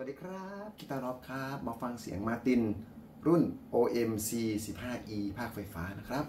สวัสดีครับกีตาร์ร็อกครับ มาฟังเสียงมาติน รุ่น OMC 15E ภาคไฟฟ้านะครับ